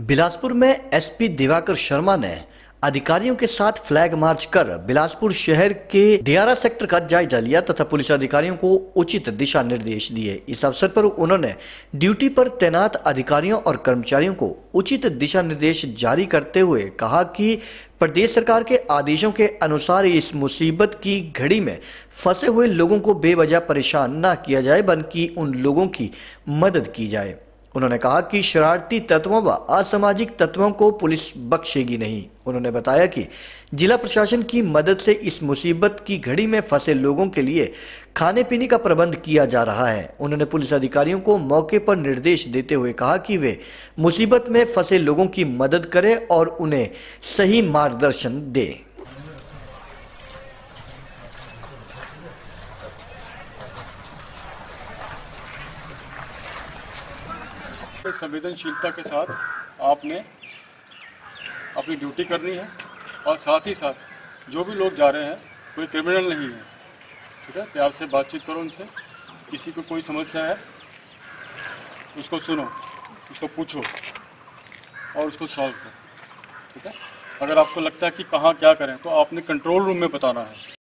बिलासपुर में एसपी दिवाकर शर्मा ने अधिकारियों के साथ फ्लैग मार्च कर बिलासपुर शहर के दियारा सेक्टर का जायजा लिया तथा पुलिस अधिकारियों को उचित दिशा निर्देश दिए। इस अवसर पर उन्होंने ड्यूटी पर तैनात अधिकारियों और कर्मचारियों को उचित दिशा निर्देश जारी करते हुए कहा कि प्रदेश सरकार के आदेशों के अनुसार इस मुसीबत की घड़ी में फंसे हुए लोगों को बेवजह परेशान न किया जाए, बल्कि उन लोगों की मदद की जाए। उन्होंने कहा कि शरारती तत्वों व असामाजिक तत्वों को पुलिस बख्शेगी नहीं। उन्होंने बताया कि जिला प्रशासन की मदद से इस मुसीबत की घड़ी में फंसे लोगों के लिए खाने पीने का प्रबंध किया जा रहा है। उन्होंने पुलिस अधिकारियों को मौके पर निर्देश देते हुए कहा कि वे मुसीबत में फंसे लोगों की मदद करें और उन्हें सही मार्गदर्शन दें। संवेदनशीलता के साथ आपने अपनी ड्यूटी करनी है और साथ ही साथ जो भी लोग जा रहे हैं, कोई क्रिमिनल नहीं है। ठीक है? प्यार से बातचीत करो उनसे। किसी को कोई समस्या है, उसको सुनो, उसको पूछो और उसको सॉल्व करो। ठीक है? अगर आपको लगता है कि कहाँ क्या करें तो आपने कंट्रोल रूम में बताना है।